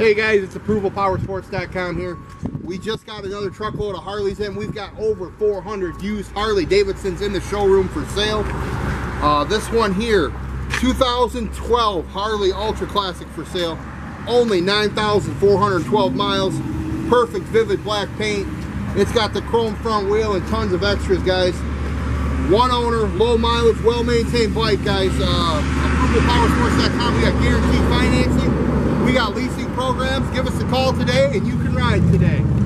Hey guys, it's ApprovalPowersports.com here. We just got another truckload of Harleys in. We've got over 400 used Harley Davidsons in the showroom for sale. Uh, this one here, 2012 Harley Ultra Classic for sale. Only 9,412 miles. Perfect vivid black paint. It's got the chrome front wheel and tons of extras, guys. One owner, low mileage, well-maintained bike, guys. Uh, ApprovalPowersports.com. We got guaranteed financing. We got leasing programs. Give us a call today and you can ride today.